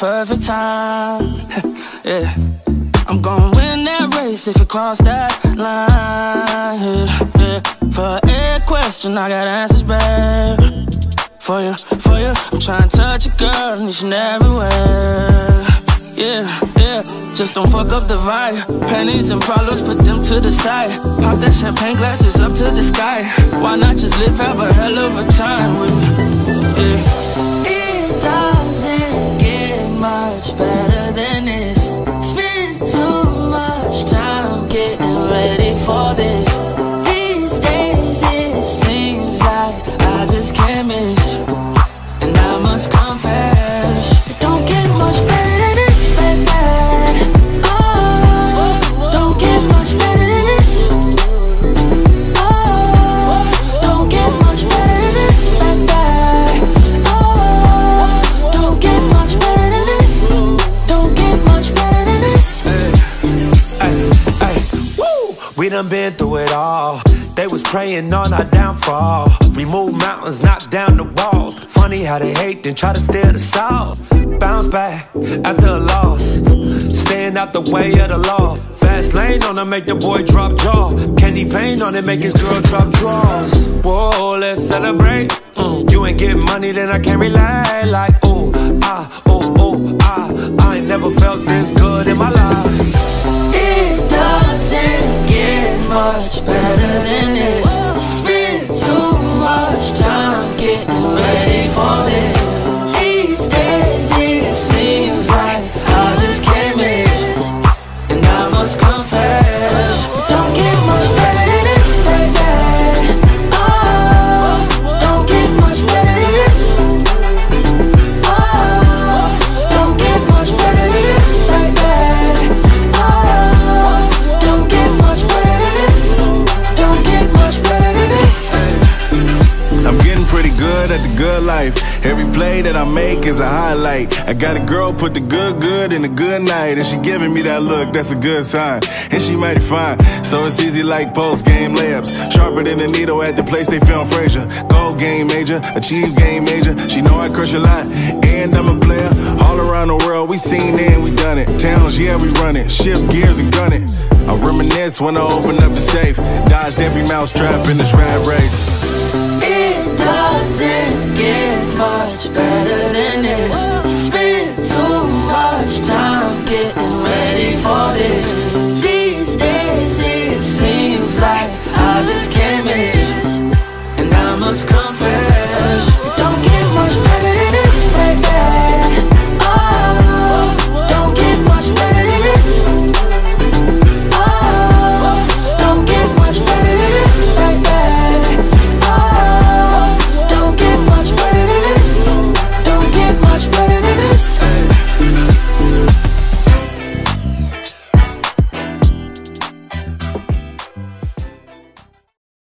perfect time. yeah. I'm gonna win that race if you cross that line. Yeah, yeah. For every question, I got answers, babe. For you, for you, I'm trying to touch a girl each and everywhere. Yeah, yeah, just don't fuck up the vibe. Pennies and problems, put them to the side. Pop that champagne glasses up to the sky. Why not just live, have a hell of a time with me? Yeah. It We done been through it all. They was praying on our downfall. We moved mountains, knocked down the walls. Funny how they hate, then try to steal the soul. Bounce back after a loss. Staying out the way of the law. Fast lane on to make the boy drop jaw. Candy paint on it, make his girl drop drawers. Whoa, let's celebrate. Mm, You ain't get money, then I can't relate. Like, ooh, ah, ooh, ooh, ah. I ain't never felt this good good life. Every play that I make is a highlight. I got a girl put the good good in the good night, and she giving me that look, that's a good sign. And she mighty fine, so it's easy like post game layups. Sharper than a needle at the place they film Frasier. Gold game major, achieve game major. She know I crush a lot, and I'm a player. All around the world, we seen it and we done it. Towns, yeah, we run it. Shift gears and gun it. I reminisce when I open up the safe. Dodged every mouse trap in this rat race get much better than